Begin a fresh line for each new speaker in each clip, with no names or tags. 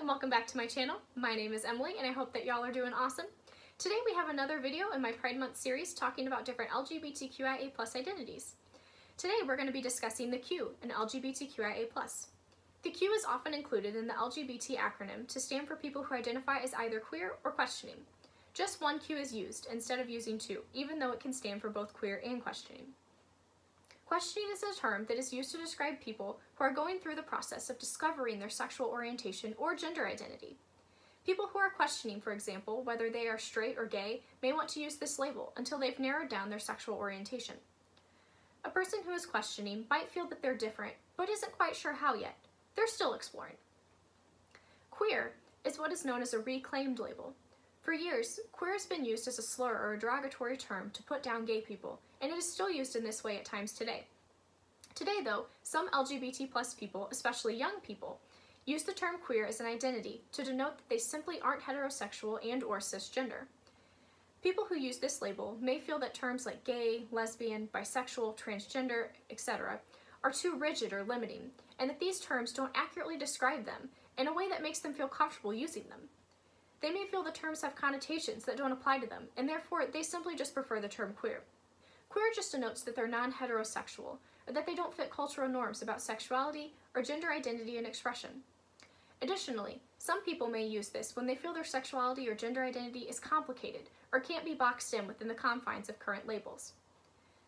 and welcome back to my channel. My name is Emily and I hope that y'all are doing awesome. Today we have another video in my Pride Month series talking about different LGBTQIA plus identities. Today we're going to be discussing the Q in LGBTQIA+. The Q is often included in the LGBT acronym to stand for people who identify as either queer or questioning. Just one Q is used instead of using two, even though it can stand for both queer and questioning. Questioning is a term that is used to describe people who are going through the process of discovering their sexual orientation or gender identity. People who are questioning, for example, whether they are straight or gay, may want to use this label until they've narrowed down their sexual orientation. A person who is questioning might feel that they're different, but isn't quite sure how yet. They're still exploring. Queer is what is known as a reclaimed label. For years, queer has been used as a slur or a derogatory term to put down gay people, and it is still used in this way at times today. Today, though, some LGBT plus people, especially young people, use the term queer as an identity to denote that they simply aren't heterosexual and or cisgender. People who use this label may feel that terms like gay, lesbian, bisexual, transgender, etc. are too rigid or limiting, and that these terms don't accurately describe them in a way that makes them feel comfortable using them. They may feel the terms have connotations that don't apply to them, and therefore they simply just prefer the term queer. Queer just denotes that they're non-heterosexual, or that they don't fit cultural norms about sexuality or gender identity and expression. Additionally, some people may use this when they feel their sexuality or gender identity is complicated or can't be boxed in within the confines of current labels.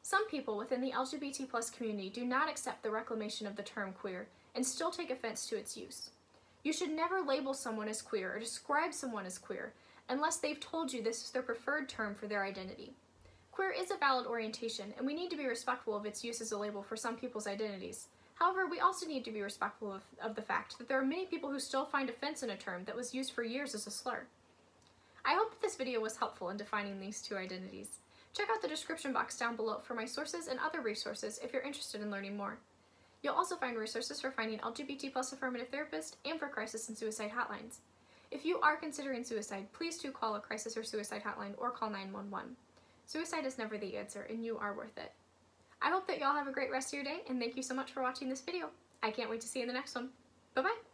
Some people within the LGBT community do not accept the reclamation of the term queer and still take offense to its use. You should never label someone as queer or describe someone as queer unless they've told you this is their preferred term for their identity. Queer is a valid orientation, and we need to be respectful of its use as a label for some people's identities. However, we also need to be respectful of, of, the fact that there are many people who still find offense in a term that was used for years as a slur. I hope this video was helpful in defining these two identities. Check out the description box down below for my sources and other resources if you're interested in learning more. You'll also find resources for finding LGBT plus affirmative therapists and for crisis and suicide hotlines. If you are considering suicide, please do call a crisis or suicide hotline or call 911. Suicide is never the answer, and you are worth it. I hope that y'all have a great rest of your day, and thank you so much for watching this video. I can't wait to see you in the next one. Bye-bye!